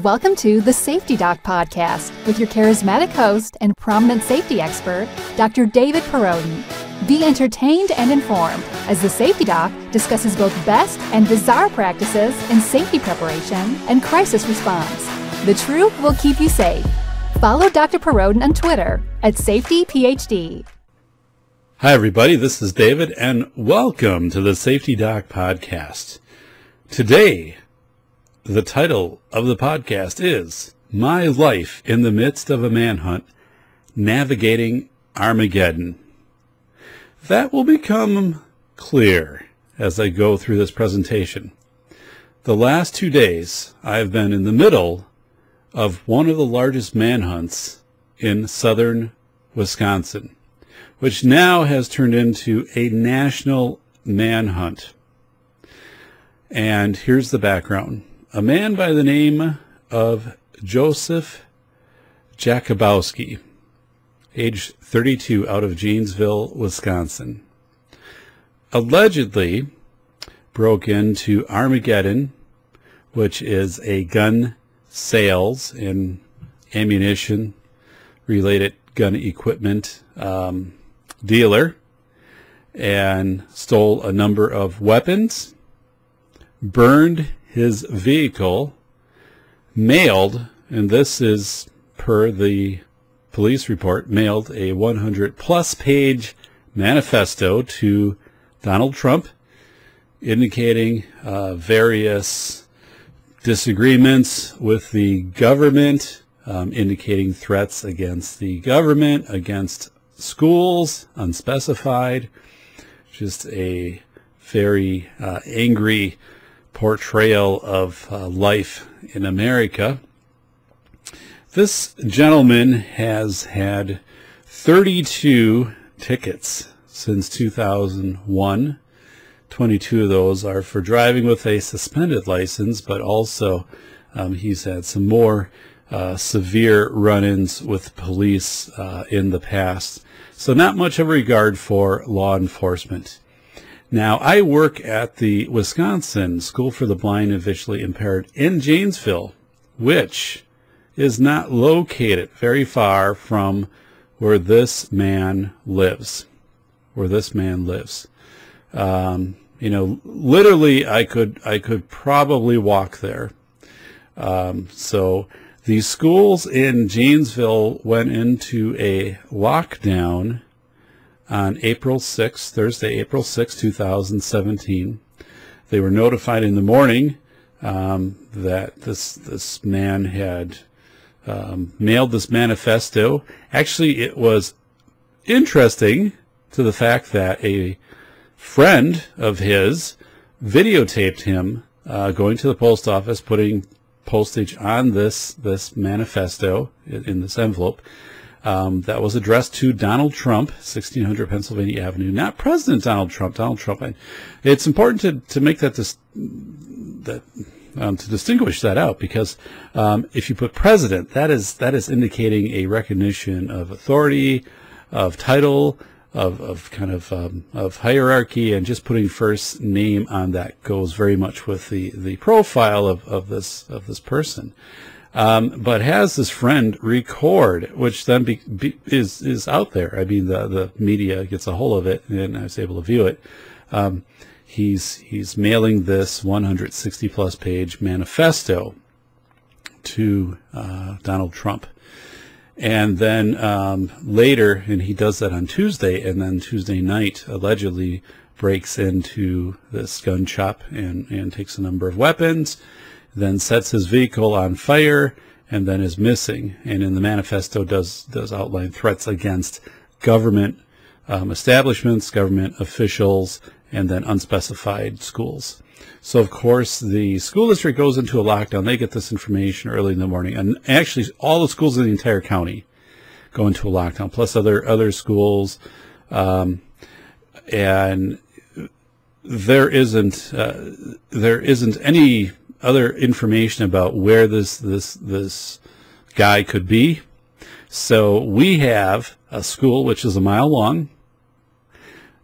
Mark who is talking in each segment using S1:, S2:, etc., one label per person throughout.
S1: Welcome to the Safety Doc Podcast with your charismatic host and prominent safety expert, Dr. David Perrodin. Be entertained and informed as the Safety Doc discusses both best and bizarre practices in safety preparation and crisis response. The truth will keep you safe. Follow Dr. Perrodin on Twitter at SafetyPhD.
S2: Hi, everybody. This is David, and welcome to the Safety Doc Podcast. Today, the title of the podcast is My Life in the Midst of a Manhunt Navigating Armageddon. That will become clear as I go through this presentation. The last two days, I've been in the middle of one of the largest manhunts in southern Wisconsin which now has turned into a national manhunt. And here's the background. A man by the name of Joseph Jakubowski, age 32, out of Janesville, Wisconsin, allegedly broke into Armageddon, which is a gun sales and ammunition related gun equipment um, dealer and stole a number of weapons, burned his vehicle, mailed, and this is per the police report, mailed a 100 plus page manifesto to Donald Trump indicating uh, various disagreements with the government, um, indicating threats against the government, against schools, unspecified. Just a very uh, angry portrayal of uh, life in America. This gentleman has had 32 tickets since 2001. 22 of those are for driving with a suspended license, but also um, he's had some more uh, severe run-ins with police uh, in the past. So not much of a regard for law enforcement. Now, I work at the Wisconsin School for the Blind and Visually Impaired in Janesville, which is not located very far from where this man lives. Where this man lives. Um, you know, literally, I could I could probably walk there. Um, so the schools in Janesville went into a lockdown on April 6th, Thursday, April 6, 2017. They were notified in the morning um, that this this man had um, mailed this manifesto. Actually, it was interesting to the fact that a friend of his videotaped him uh, going to the post office, putting postage on this this manifesto in this envelope um, that was addressed to Donald Trump, 1600 Pennsylvania Avenue, not President Donald Trump. Donald Trump. And it's important to, to make that dis- that um, to distinguish that out because um, if you put president, that is that is indicating a recognition of authority, of title, of, of kind of um, of hierarchy and just putting first name on that goes very much with the, the profile of, of this of this person. Um, but has this friend record, which then be, be, is is out there. I mean, the the media gets a hold of it, and I was able to view it. Um, he's he's mailing this 160 plus page manifesto to uh, Donald Trump. And then um, later, and he does that on Tuesday, and then Tuesday night allegedly breaks into this gun shop and, and takes a number of weapons, then sets his vehicle on fire, and then is missing. And in the manifesto does does outline threats against government um, establishments, government officials, and then unspecified schools. So of course the school district goes into a lockdown. They get this information early in the morning, and actually all the schools in the entire county go into a lockdown, plus other other schools, um, and there isn't uh, there isn't any other information about where this this this guy could be. So we have a school which is a mile long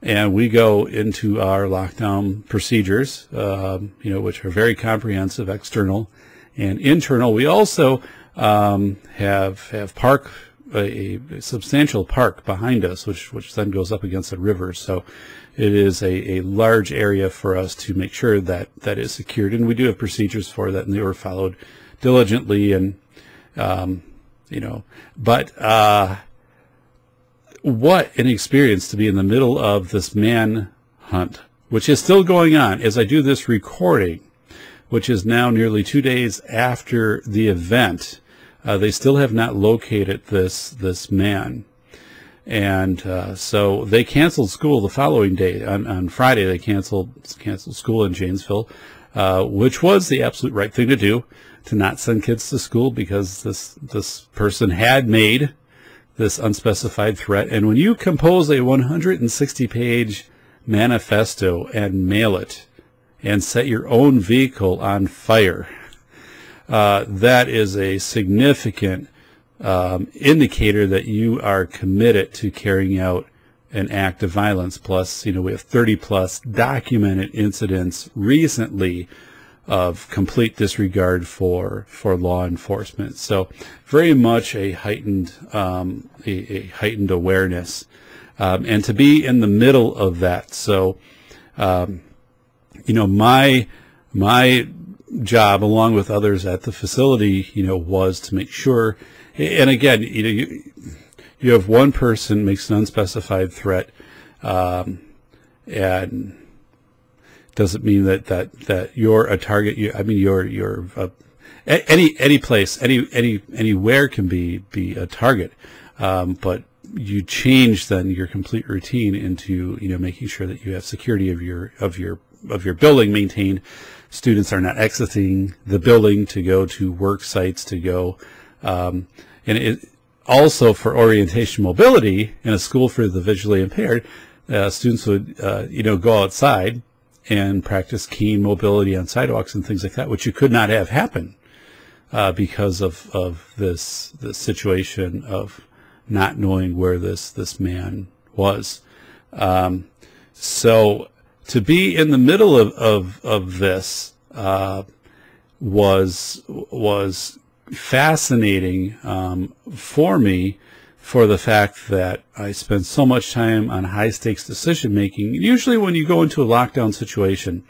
S2: and we go into our lockdown procedures, um, you know, which are very comprehensive, external, and internal. We also um, have have park a, a, substantial park behind us, which which then goes up against the river. So it is a, a large area for us to make sure that that is secured, and we do have procedures for that, and they were followed diligently. And um, you know, but uh, what an experience to be in the middle of this man hunt, which is still going on as I do this recording, which is now nearly two days after the event. Uh, they still have not located this this man, and uh, so they canceled school the following day. On, on Friday, they canceled canceled school in Janesville, uh, which was the absolute right thing to do to not send kids to school because this this person had made this unspecified threat. And when you compose a 160 page manifesto and mail it and set your own vehicle on fire, uh, that is a significant um, indicator that you are committed to carrying out an act of violence. Plus, you know, we have 30 plus documented incidents recently of complete disregard for for law enforcement. So very much a heightened um, a, a, heightened awareness, um, and to be in the middle of that. So, um, you know, my my job, along with others at the facility, you know, was to make sure. And again, you know, you, you have one person makes an unspecified threat, um, and doesn't mean that that that you're a target. You, I mean, you're you're a, any any place, any any anywhere can be be a target, um, but you change then your complete routine into you know making sure that you have security of your of your of your building maintained. Students are not exiting the building to go to work sites to go, um, and it also for orientation mobility in a school for the visually impaired. Uh, students would uh, you know go outside and practice cane mobility on sidewalks and things like that, which you could not have happen uh, because of, of this this situation of not knowing where this this man was. Um, so to be in the middle of of, of this uh, was was fascinating um, for me for the fact that I spend so much time on high stakes decision making. Usually when you go into a lockdown situation,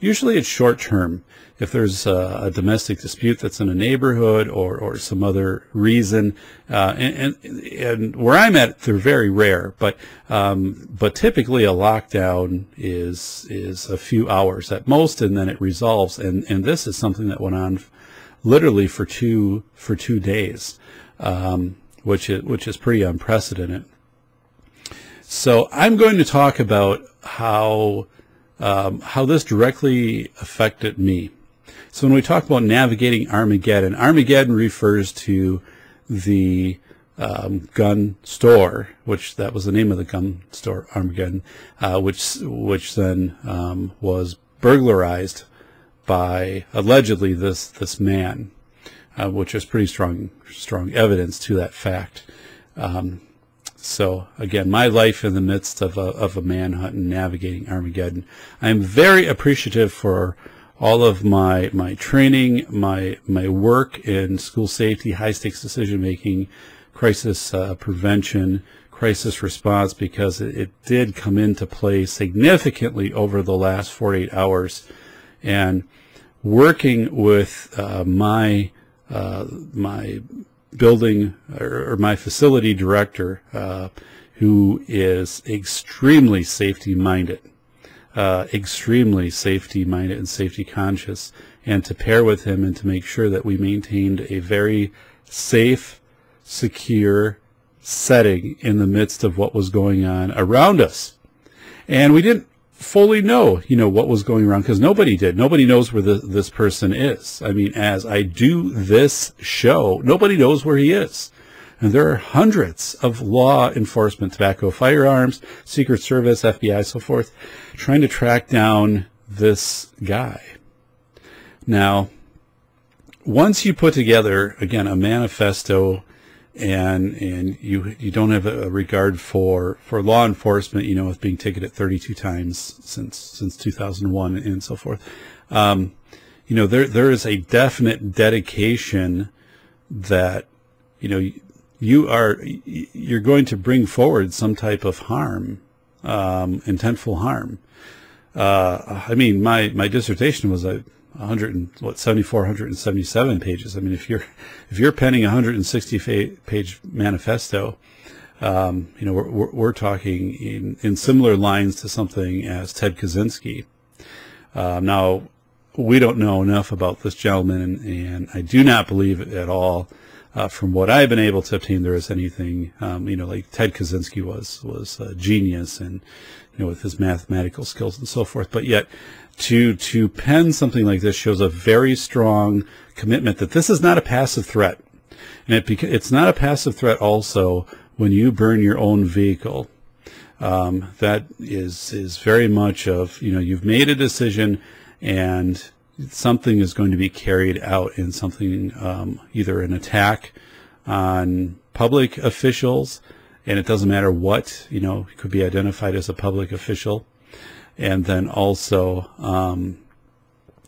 S2: usually it's short term. If there's a, a domestic dispute that's in a neighborhood or, or some other reason, uh, and, and, and, where I'm at, they're very rare, but, um, but typically a lockdown is, is a few hours at most and then it resolves. And, and this is something that went on literally for two, for two days. Um, which is, which is pretty unprecedented. So I'm going to talk about how um, how this directly affected me. So when we talk about navigating Armageddon, Armageddon refers to the um, gun store, which that was the name of the gun store, Armageddon, uh, which which then um, was burglarized by allegedly this this man uh, which is pretty strong strong evidence to that fact. Um, so again, my life in the midst of a, of a manhunt and navigating Armageddon. I'm very appreciative for all of my my training, my my work in school safety, high stakes decision making, crisis uh, prevention, crisis response, because it, it, did come into play significantly over the last 48 hours, and working with uh, my uh, my building or, or, my facility director, uh, who is extremely safety minded, uh, extremely safety minded and safety conscious, and to pair with him and to make sure that we maintained a very safe, secure setting in the midst of what was going on around us. And we didn't fully know, you know, what was going wrong because nobody did. Nobody knows where the, this person is. I mean, as I do this show, nobody knows where he is. And there are hundreds of law enforcement, tobacco, firearms, Secret Service, FBI, so forth, trying to track down this guy. Now, once you put together, again, a manifesto and and you you don't have a regard for for law enforcement, you know, with being ticketed 32 times since since 2001 and so forth. Um, you know, there there is a definite dedication that, you know, you are you're going to bring forward some type of harm, um, intentful harm. Uh, I mean, my my dissertation was a 100 and what 74 177 pages. I mean, if you're if you're penning a 160 page manifesto, um, you know, we're, we're, talking in, in similar lines to something as Ted Kaczynski. Uh, now, we don't know enough about this gentleman, and, and I do not believe at all, uh, from what I've been able to obtain, there is anything, um, you know, like Ted Kaczynski was was a genius, and you know, with his mathematical skills and so forth. But yet, to to pen something like this shows a very strong commitment that this is not a passive threat, and it beca- it's not a passive threat also when you burn your own vehicle. Um, that is is very much of you know you've made a decision and something is going to be carried out in something um, either an attack on public officials and it doesn't matter what you know could be identified as a public official and then also um,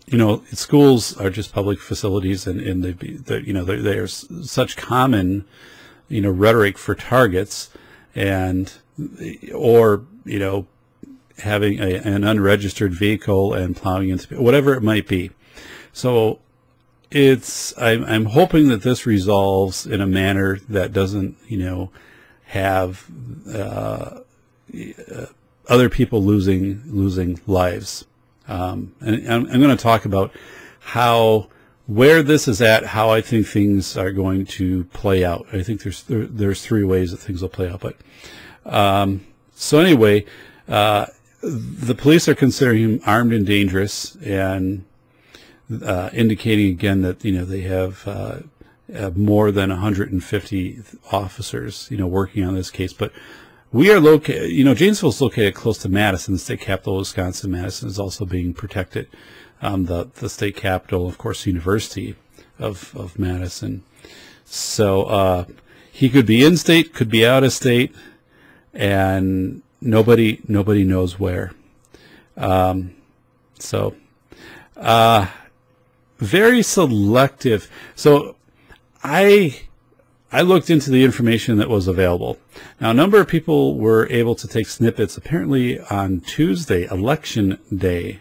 S2: you know schools are just public facilities and, and they, you know there's such common you know, rhetoric for targets and, or, you know, having a, an unregistered vehicle and plowing into, whatever it might be. So it's, I'm, I'm hoping that this resolves in a manner that doesn't, you know, have, uh, other people losing, losing lives. Um, and I'm, I'm going to talk about how, where this is at, how I think things are going to play out. I think there's there, there's three ways that things will play out. But um, so anyway, uh, the police are considering him armed and dangerous, and uh, indicating again that you know they have, uh, more than 150 officers, you know, working on this case. But we are located, you know, Janesville is located close to Madison, the state capital of Wisconsin. Madison is also being protected um, the the state capital, of course, University of of Madison. So uh, he could be in state, could be out of state, and nobody nobody knows where. Um, so uh, very selective. So I I looked into the information that was available. Now, a number of people were able to take snippets apparently on Tuesday, election day,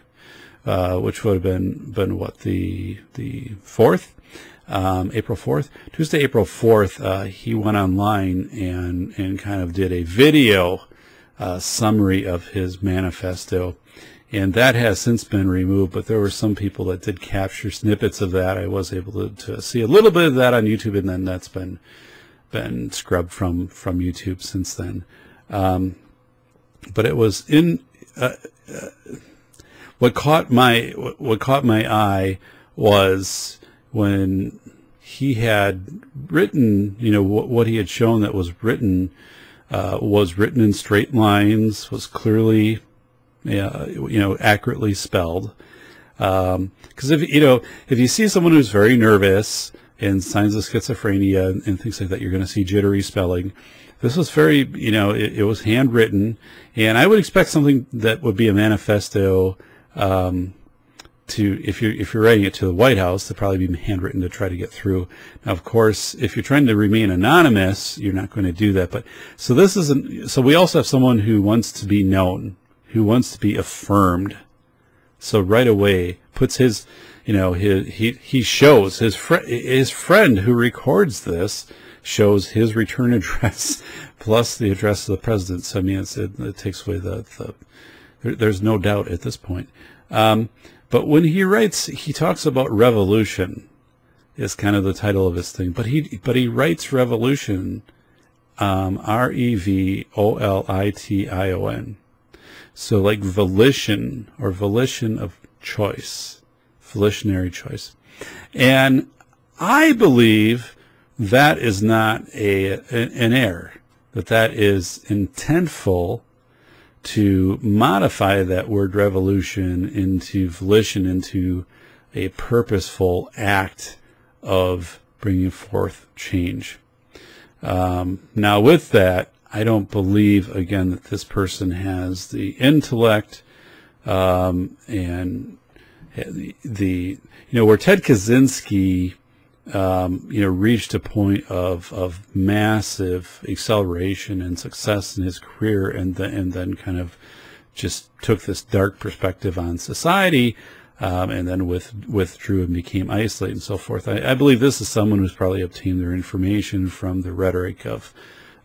S2: uh, which would have been been what the the fourth, um, April fourth, Tuesday, April fourth. Uh, he went online and and kind of did a video uh, summary of his manifesto, and that has since been removed. But there were some people that did capture snippets of that. I was able to, to see a little bit of that on YouTube, and then that's been been scrubbed from from YouTube since then. Um, but it was in. Uh, uh what caught my what caught my eye was when he had written, you know, what, what he had shown that was written uh, was written in straight lines, was clearly, you know, accurately spelled. Because um, if you know, if you see someone who's very nervous and signs of schizophrenia and, and things like that, you're going to see jittery spelling. This was very, you know, it, it was handwritten, and I would expect something that would be a manifesto um, to if you're if you're writing it to the White House, to probably be handwritten to try to get through. Now, of course, if you're trying to remain anonymous, you're not going to do that. But so this isn't. So we also have someone who wants to be known, who wants to be affirmed. So right away puts his, you know, his, he he shows his friend his friend who records this shows his return address plus the address of the president. So I mean, it, it takes away the the there, there's no doubt at this point. Um, but when he writes, he talks about revolution is kind of the title of his thing. But he but he writes revolution, um, R E V O L I T I O N. So like volition or volition of choice, volitionary choice, and I believe that is not a an error. That that is intentful to modify that word revolution into volition, into a purposeful act of bringing forth change. Um, now, with that, I don't believe, again, that this person has the intellect um, and the, the you know where Ted Kaczynski um, you know reached a point of of massive acceleration and success in his career, and then and then kind of just took this dark perspective on society. Um, and then with, withdrew and became isolated and so forth. I, I, believe this is someone who's probably obtained their information from the rhetoric of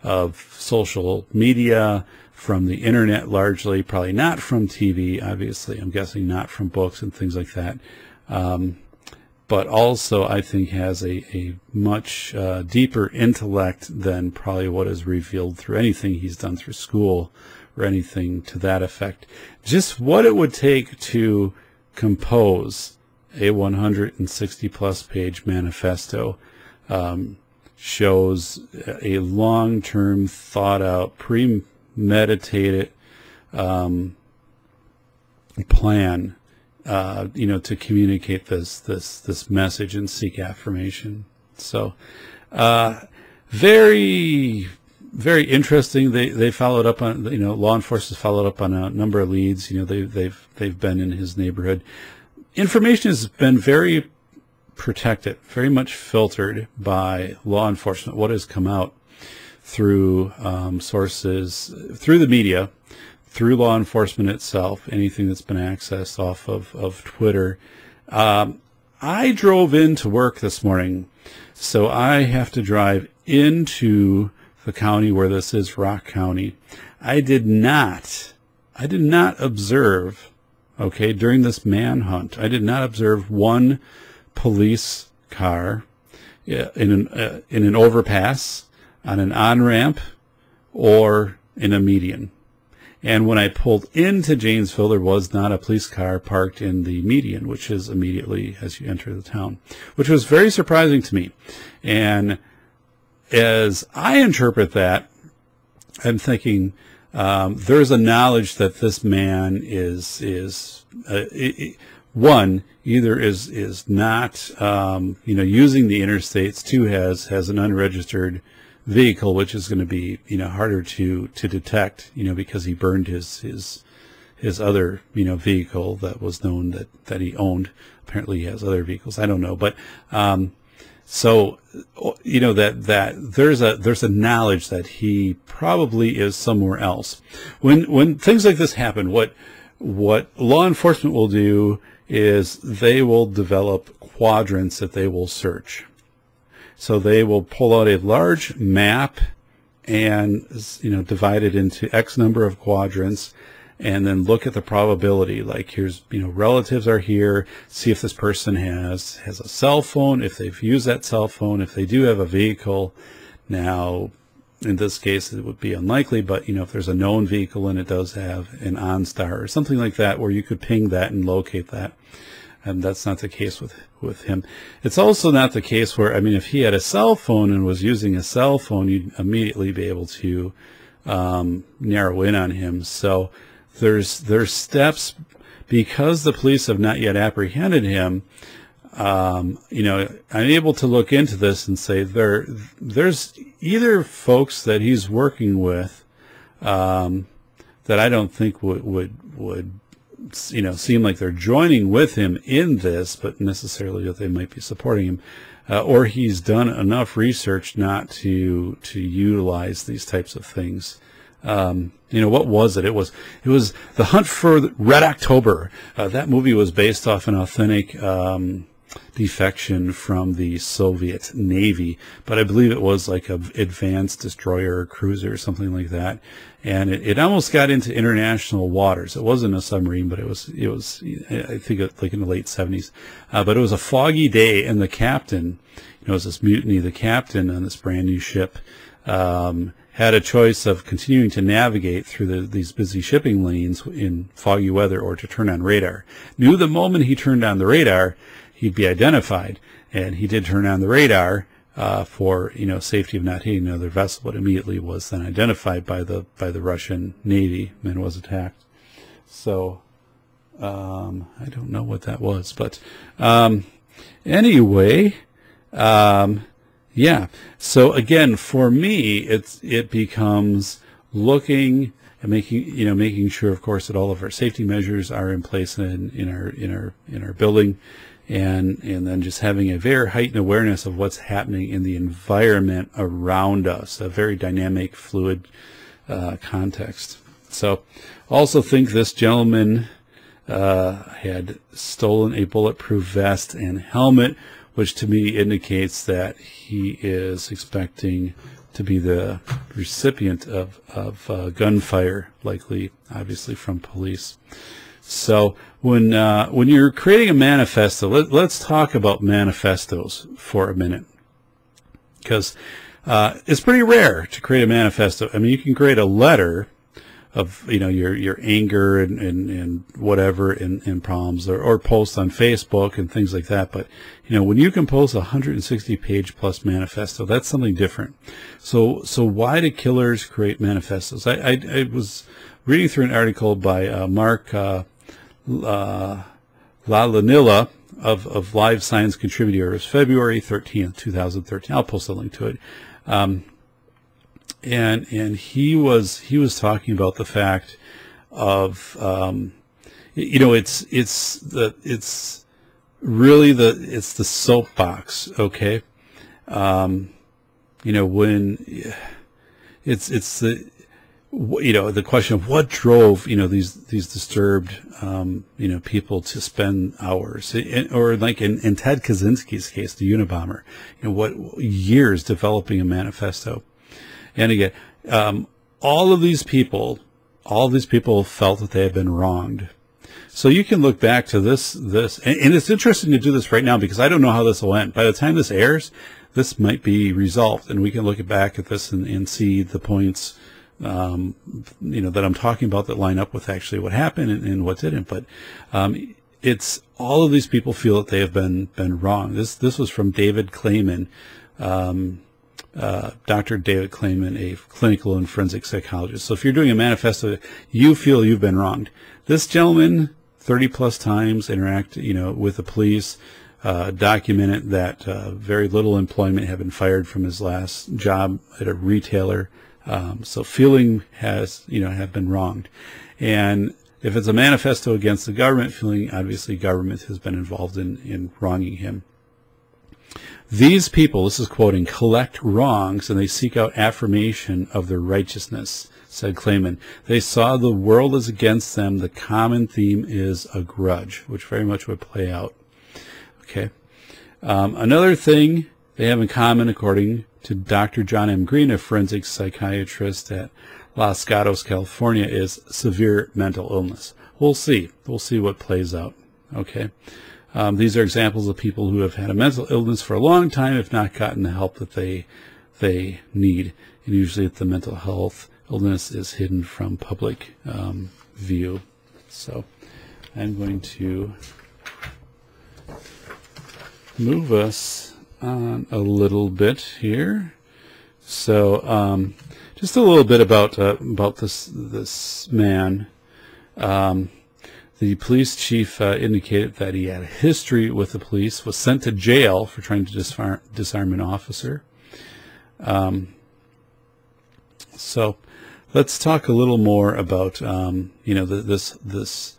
S2: of social media, from the internet largely, probably not from TV, obviously. I'm guessing not from books and things like that. Um, but also, I think, has a, a much uh, deeper intellect than probably what is revealed through anything he's done through school or anything to that effect. Just what it would take to compose a 160 plus page manifesto um, shows a long term, thought out, premeditated um, plan, uh, you know, to communicate this this this message and seek affirmation. So, uh, very very interesting. They they followed up on you know law enforcement followed up on a number of leads. You know they they've they've been in his neighborhood. Information has been very protected, very much filtered by law enforcement. What has come out through um, sources, through the media, through law enforcement itself, anything that's been accessed off of, of Twitter. Um, I drove into work this morning, so I have to drive into the county where this is, Rock County. I did not, I did not observe, okay, during this manhunt, I did not observe one police car in an, uh, in an overpass, on an on-ramp, or in a median. And when I pulled into Janesville, there was not a police car parked in the median, which is immediately as you enter the town, which was very surprising to me. And as I interpret that, I'm thinking um, there's a knowledge that this man is is uh, it, one either is is not um, you know using the interstates. Two has has an unregistered vehicle, which is going to be you know harder to to detect. You know because he burned his his his other you know vehicle that was known that that he owned. Apparently he has other vehicles. I don't know, but um, so, you know that that there's a there's a knowledge that he probably is somewhere else. When when things like this happen, what what law enforcement will do is they will develop quadrants that they will search. So they will pull out a large map and you know divide it into X number of quadrants and then look at the probability. Like here's you know relatives are here. See if this person has has a cell phone if they've used that cell phone if they do have a vehicle. Now in this case it would be unlikely but you know if there's a known vehicle and it does have an OnStar or something like that where you could ping that and locate that and that's not the case with with him it's also not the case where i mean if he had a cell phone and was using a cell phone you'd immediately be able to um, narrow in on him so there's there's steps because the police have not yet apprehended him. Um, you know, I'm able to look into this and say there there's either folks that he's working with um, that I don't think would would would you know seem like they're joining with him in this, but necessarily that they might be supporting him. Uh, or he's done enough research not to to utilize these types of things um, you know what was it? It was it was the Hunt for Red October. Uh, that movie was based off an authentic um, defection from the Soviet Navy, but I believe it was like a advanced destroyer or cruiser or something like that. And it, it almost got into international waters. It wasn't a submarine, but it was it was I think it, like in the late seventies. Uh, but it was a foggy day, and the captain, you know, it was this mutiny. The captain on this brand new ship. Um, had a choice of continuing to navigate through the, these busy shipping lanes in foggy weather or to turn on radar. Knew the moment he turned on the radar, he'd be identified. And he did turn on the radar uh, for you know safety of not hitting another vessel, but immediately was then identified by the by the Russian Navy and was attacked. So um, I don't know what that was, but um, anyway. Um, yeah. So again, for me, it's it becomes looking and making you know making sure, of course, that all of our safety measures are in place in, in our in our in our building, and and then just having a very heightened awareness of what's happening in the environment around us, a very dynamic, fluid uh, context. So, also think this gentleman uh, had stolen a bulletproof vest and helmet, which to me indicates that he is expecting to be the recipient of, of uh, gunfire, likely, obviously, from police. So when uh, when you're creating a manifesto, let, us talk about manifestos for a minute, because uh, it's pretty rare to create a manifesto. I mean, you can create a letter of you know your your anger and and, and whatever and, and problems or, or post on Facebook and things like that. But you know when you can post a 160 page plus manifesto, that's something different. So so why do killers create manifestos? I I, I was reading through an article by uh, Marc uh, uh, Lallanilla of of Live Science Contributors, February 13th, 2013. I'll post a link to it. Um, and and he was he was talking about the fact of um, you know it's it's the it's really the it's the soapbox okay um, you know when it's it's the you know the question of what drove you know these these disturbed um, you know people to spend hours or like in, in Ted Kaczynski's case the Unabomber you know what years developing a manifesto and again, um, all of these people, all these people felt that they had been wronged. So you can look back to this, this, and, and it's interesting to do this right now because I don't know how this will end. By the time this airs, this might be resolved, and we can look back at this and, and see the points, um, you know, that I'm talking about that line up with actually what happened and, and what didn't. But um, it's all of these people feel that they have been been wrong. This this was from David Kleiman. Um, uh, Dr. David Kleiman, a clinical and forensic psychologist. So if you're doing a manifesto, you feel you've been wronged. This gentleman, 30 plus times, interact, you know, with the police, uh, documented that uh, very little employment had been fired from his last job at a retailer. Um, so feeling has, you know, have been wronged. And if it's a manifesto against the government, feeling obviously government has been involved in, in wronging him. These people, this is quoting, collect wrongs and they seek out affirmation of their righteousness, said Kleiman. They saw the world as against them. The common theme is a grudge, which very much would play out. Okay. Um, another thing they have in common, according to Dr. John M. Green, a forensic psychiatrist at Los Gatos, California, is severe mental illness. We'll see. We'll see what plays out. Okay. Um, these are examples of people who have had a mental illness for a long time, have not gotten the help that they they need, and usually the mental health illness is hidden from public um, view. So I'm going to move us a little bit here. So um, just a little bit about uh, about this this man. Um, the police chief uh, indicated that he had a history with the police, was sent to jail for trying to disarm, disarm an officer. Um, so let's talk a little more about, um, you know, the, this, this,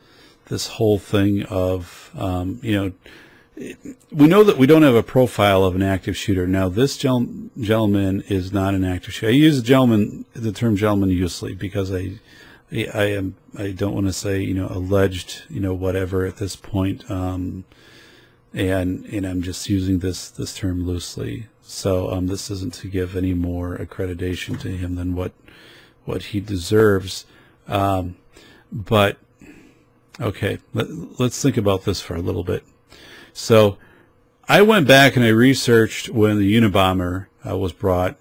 S2: this whole thing of, um, you know, we know that we don't have a profile of an active shooter. Now, this gentleman is not an active shooter. I use gentleman, the term gentleman usually because I, I am I don't want to say you know alleged you know whatever at this point, um, and and I'm just using this this term loosely. So um, this isn't to give any more accreditation to him than what what he deserves. Um, but okay, let, let's think about this for a little bit. So I went back and I researched when the Unabomber uh, was brought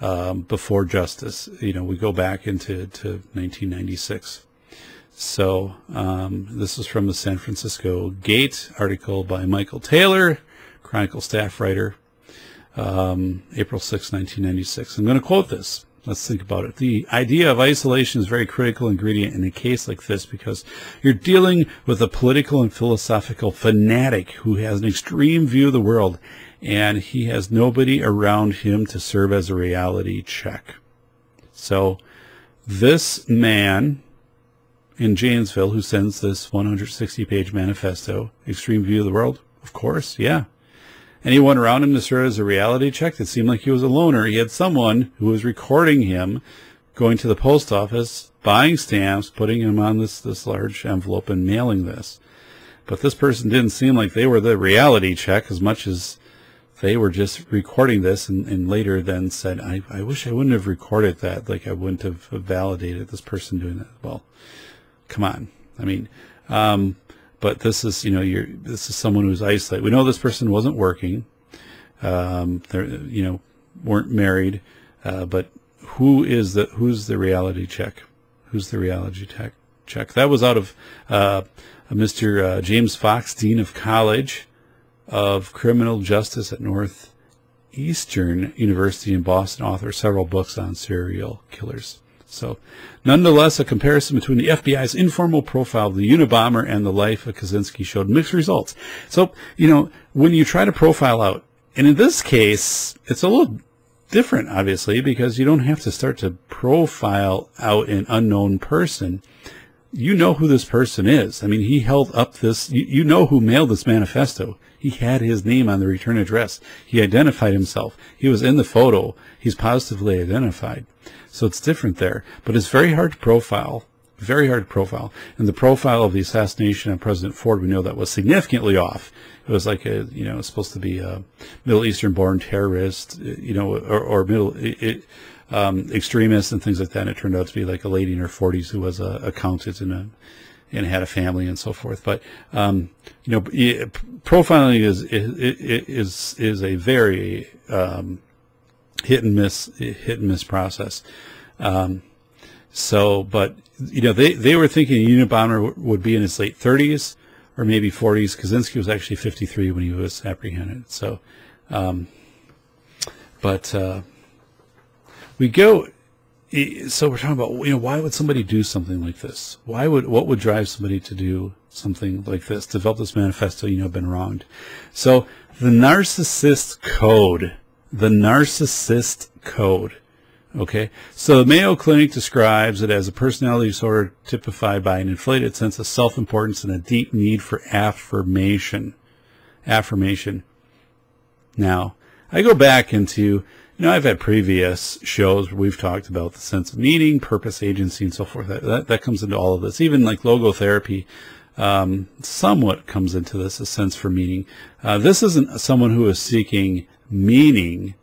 S2: um, before justice. You know, we go back into to 1996. So um, this is from the San Francisco Gate article by Michael Taylor, Chronicle staff writer, um, April 6, 1996. I'm going to quote this. Let's think about it. The idea of isolation is a very critical ingredient in a case like this because you're dealing with a political and philosophical fanatic who has an extreme view of the world and he has nobody around him to serve as a reality check. So this man in Janesville who sends this 160 page manifesto, Extreme View of the World? Of course, yeah. Anyone around him to serve as a reality check? It seemed like he was a loner. He had someone who was recording him going to the post office, buying stamps, putting them on this, this large envelope and mailing this. But this person didn't seem like they were the reality check as much as they were just recording this and, and later then said, I, I wish I wouldn't have recorded that. Like I wouldn't have validated this person doing that. Well, come on. I mean, um, but this is, you know, you're, this is someone who's isolated. We know this person wasn't working. Um, they're, you know, weren't married. Uh, but who is the, who's the reality check? Who's the reality check? Check. That was out of, uh, Mr. Uh, James Fox, Dean of College of Criminal Justice at Northeastern University in Boston, author of several books on serial killers. So, nonetheless, a comparison between the FBI's informal profile of the Unabomber and the life of Kaczynski showed mixed results. So, you know, when you try to profile out, and in this case, it's a little different, obviously, because you don't have to start to profile out an unknown person you know who this person is. I mean, he held up this, you, you, know who mailed this manifesto. He had his name on the return address. He identified himself. He was in the photo. He's positively identified. So it's different there. But it's very hard to profile. Very hard to profile. And the profile of the assassination of President Ford, we know that was significantly off. It was like a, you know, supposed to be a Middle Eastern born terrorist, you know, or, or Middle, it, um, extremists and things like that. And it turned out to be like a lady in her 40s who was a accountant and a, and had a family and so forth. But um, you know, profiling is is is a very um, hit and miss hit and miss process. Um, so, but you know, they they were thinking Unabomber would be in his late 30s or maybe 40s. Kaczynski was actually 53 when he was apprehended. So, um, but uh, we go so we're talking about you know why would somebody do something like this? Why would what would drive somebody to do something like this develop this manifesto you know been wronged? So the narcissist code the narcissist code okay? So the mayo clinic describes it as a personality disorder typified by an inflated sense of self-importance and a deep need for affirmation affirmation. Now i go back into know, I've had previous shows where we've talked about the sense of meaning, purpose, agency, and so forth. That, that, that comes into all of this. Even like logotherapy, um, somewhat comes into this, a sense for meaning. Uh, this isn't someone who is seeking meaning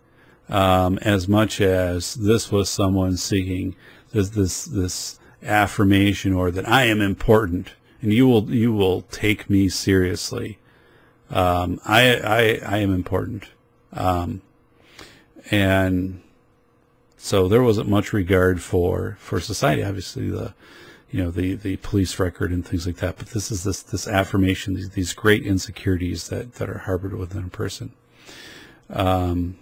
S2: um, as much as this was someone seeking this, this, this affirmation or that I am important and you will, you will take me seriously. Um, I, I, I am important. Um, and so there wasn't much regard for for society. Obviously, the you know the the police record and things like that. But this is this this affirmation, these, these great insecurities that that are harbored within a person. Um,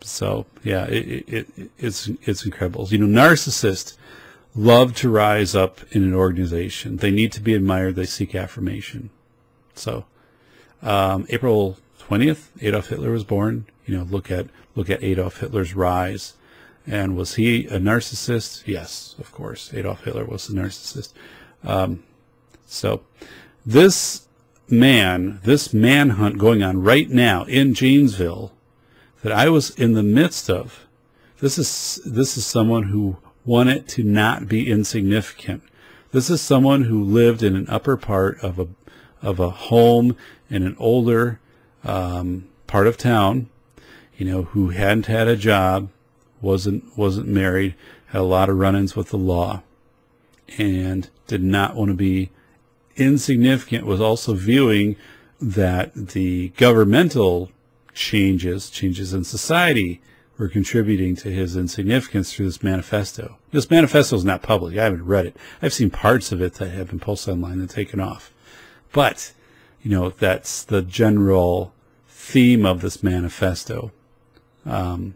S2: so yeah, it, it, it, it's it's incredible. You know, narcissists love to rise up in an organization. They need to be admired. They seek affirmation. So, um, April twentieth, Adolf Hitler was born. You know, look at look at Adolf Hitler's rise. And was he a narcissist? Yes, of course. Adolf Hitler was a narcissist. Um, so this man, this manhunt going on right now in Janesville that I was in the midst of, this is, this is someone who wanted to not be insignificant. This is someone who lived in an upper part of a, of a home in an older um, part of town you know, who hadn't had a job, wasn't wasn't married, had a lot of run-ins with the law, and did not want to be insignificant. Was also viewing that the governmental changes, changes in society, were contributing to his insignificance through this manifesto. This manifesto is not public. I haven't read it. I've seen parts of it that have been posted online and taken off. But, you know, that's the general theme of this manifesto. Um,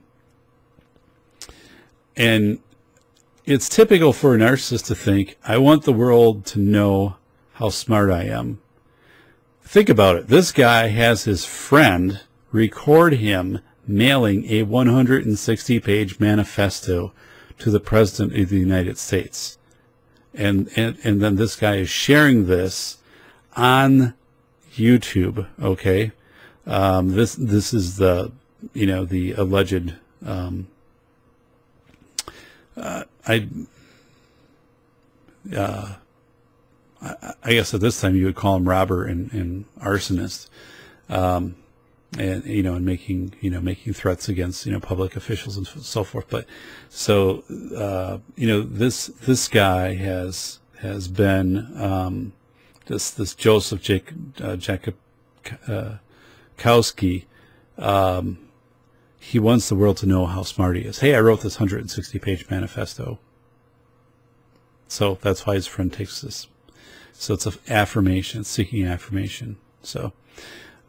S2: and it's typical for a narcissist to think, I want the world to know how smart I am. Think about it. This guy has his friend record him mailing a 160 page manifesto to the president of the United States. And, and, and then this guy is sharing this on YouTube. Okay. Um, this, this is the, you know, the alleged, um, uh, I, uh, I, guess at this time you would call him robber and, and arsonist. Um, and you know, and making you know making threats against you know public officials and so forth. But so uh, you know this this guy has has been um, this this Joseph Jacob uh, Jacob uh, Kowski. Um, he wants the world to know how smart he is. Hey, I wrote this 160 page manifesto. So that's why his friend takes this. So it's an affirmation, seeking affirmation. So,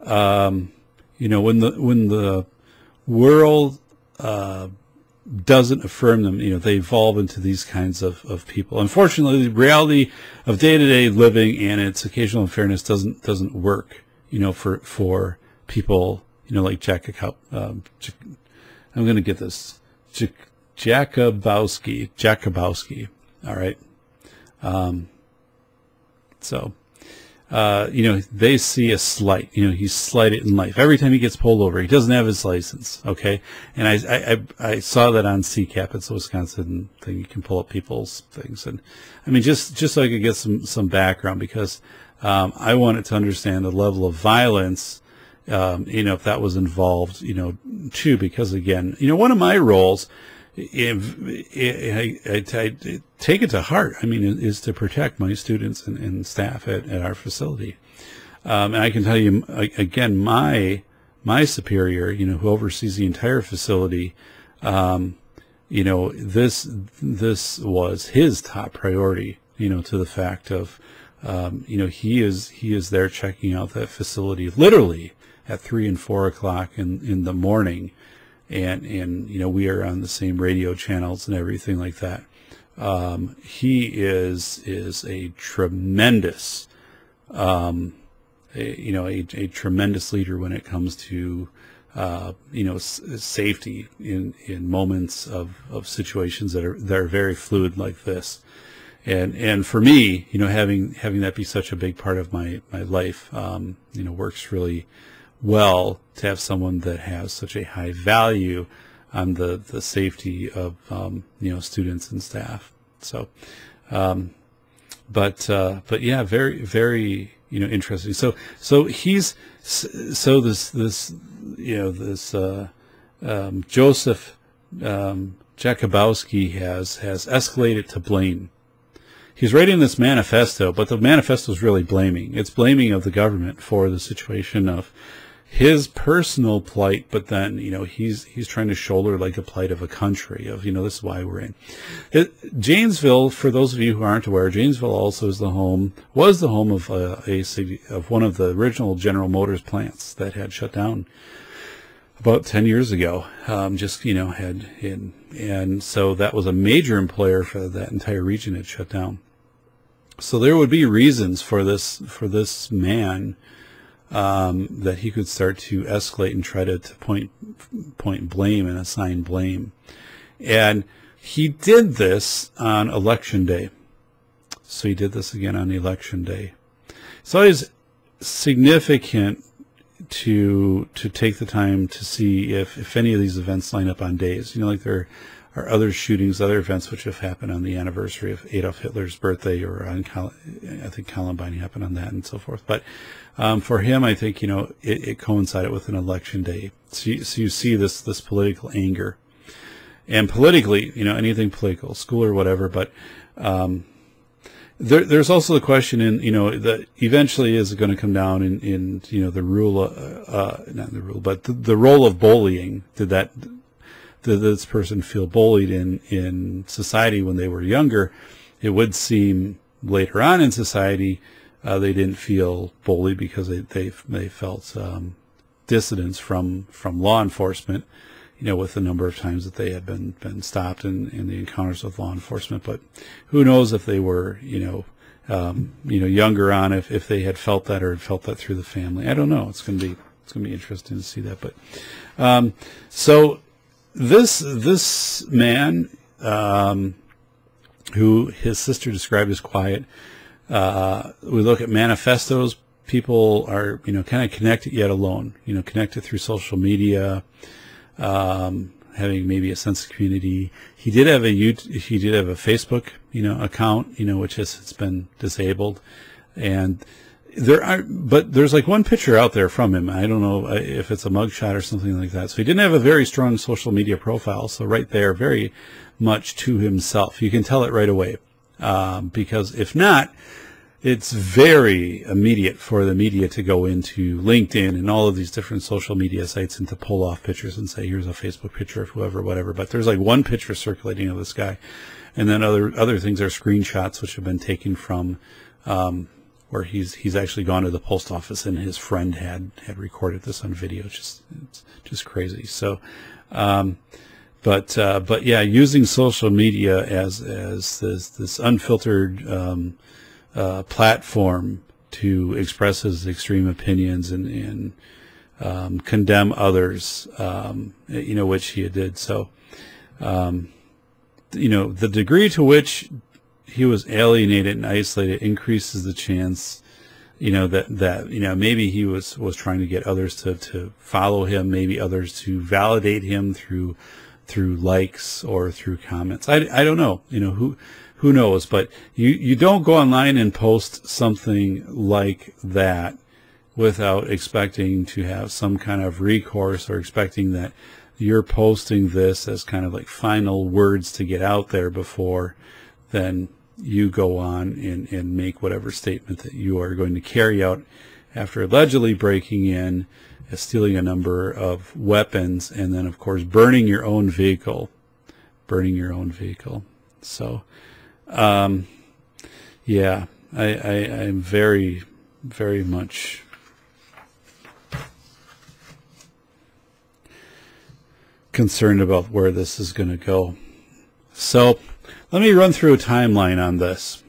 S2: um, you know, when the when the world uh, doesn't affirm them, you know, they evolve into these kinds of, of people. Unfortunately, the reality of day to day living and its occasional unfairness doesn't doesn't work. You know, for for people, you know, like Jack. Um, I'm going to get this. Jakubowski. Jakubowski. All right. Um, so uh, you know, they see a slight. You know, he's slighted in life. Every time he gets pulled over, he doesn't have his license. Okay, and I I, I saw that on CCAP. It's a Wisconsin thing. You can pull up people's things, and I mean, just just so I could get some some background because um, I wanted to understand the level of violence. Um, you know, if that was involved, you know, too, because again, you know, one of my roles if, I, I, I, take it to heart. I mean, is to protect my students and, and staff at, at our facility. Um, and I can tell you again, my my superior, you know, who oversees the entire facility, um, you know, this this was his top priority. You know, to the fact of, um, you know, he is he is there checking out that facility literally at three and four o'clock in in the morning and and you know we are on the same radio channels and everything like that. Um, he is is a tremendous, um, a, you know, a, a, tremendous leader when it comes to uh, you know s- safety in in moments of, of situations that are that are very fluid like this. And and for me, you know, having having that be such a big part of my my life, um, you know, works really well to have someone that has such a high value on the, the safety of um, you know students and staff. So, um, but uh, but yeah, very very you know interesting. So so he's so this this you know this uh, um, Joseph um, Jakubowski has has escalated to blame. He's writing this manifesto, but the manifesto is really blaming. It's blaming of the government for the situation of his personal plight, but then you know he's he's trying to shoulder like a plight of a country. Of you know this is why we're in it, Janesville. For those of you who aren't aware, Janesville also is the home was the home of uh, a of one of the original General Motors plants that had shut down about 10 years ago um, just you know had in and so that was a major employer for that entire region had shut down so there would be reasons for this for this man um, that he could start to escalate and try to, to point point blame and assign blame. And he did this on election day. So he did this again on election day. So It's significant to to take the time to see if, if any of these events line up on days. You know, like there are other shootings, other events which have happened on the anniversary of Adolf Hitler's birthday, or on I think Columbine happened on that, and so forth. But um, for him, I think you know it, it, coincided with an election day, so you, so you see this this political anger, and politically, you know, anything political, school or whatever. But um, there, there's also the question in you know that eventually is going to come down in, in you know the rule, uh, uh, not the rule, but the, the role of bullying. Did that did this person feel bullied in in society when they were younger? It would seem later on in society uh, they didn't feel bullied because they they, they felt um, dissidence from from law enforcement. You know, with the number of times that they had been been stopped in, in the encounters with law enforcement. But who knows if they were you know um, you know younger on if if they had felt that or had felt that through the family. I don't know. It's going to be it's going to be interesting to see that. But um, so this this man um, who his sister described as quiet. Uh, we look at manifestos. People are, you know, kind of connected yet alone. You know, connected through social media, um, having maybe a sense of community. He did have a he did have a Facebook, you know, account, you know, which has it's been disabled, and there are, but there's like one picture out there from him. I don't know uh, if it's a mugshot or something like that. So he didn't have a very strong social media profile. So right there, very much to himself. You can tell it right away, um, because if not, it's very immediate for the media to go into LinkedIn and all of these different social media sites and to pull off pictures and say, here's a Facebook picture of whoever, whatever. But there's like one picture circulating of this guy. And then other, other things are screenshots which have been taken from, um, where he's, he's actually gone to the post office and his friend had, had recorded this on video. It's just, it's just crazy. So, um, but, uh, but yeah, using social media as, as this, this unfiltered, um, uh, platform to express his extreme opinions and, and um, condemn others, um, you know, which he did. So, um, you know, the degree to which he was alienated and isolated increases the chance, you know, that, that, you know, maybe he was, was trying to get others to, to follow him, maybe others to validate him through, through likes or through comments. I, I don't know, you know, who, who knows? But you, you don't go online and post something like that without expecting to have some kind of recourse or expecting that you're posting this as kind of like final words to get out there before then you go on and, and make whatever statement that you are going to carry out after allegedly breaking in, stealing a number of weapons, and then, of course, burning your own vehicle. Burning your own vehicle. So, um, yeah, I, I, I'm very, very much concerned about where this is going to go. So let me run through a timeline on this.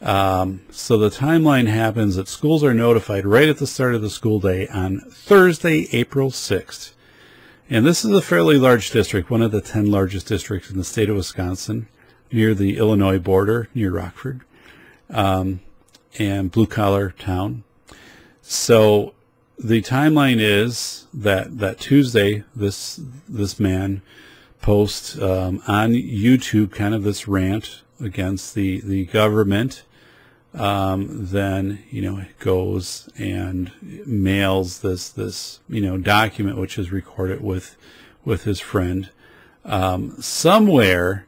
S2: Um, so the timeline happens that schools are notified right at the start of the school day on Thursday, April 6th. And this is a fairly large district, one of the 10 largest districts in the state of Wisconsin near the Illinois border, near Rockford, um, and blue collar town. So the timeline is that that Tuesday, this this man posts um, on YouTube kind of this rant against the the government. Um, then you know goes and mails this this you know document which is recorded with with his friend um, somewhere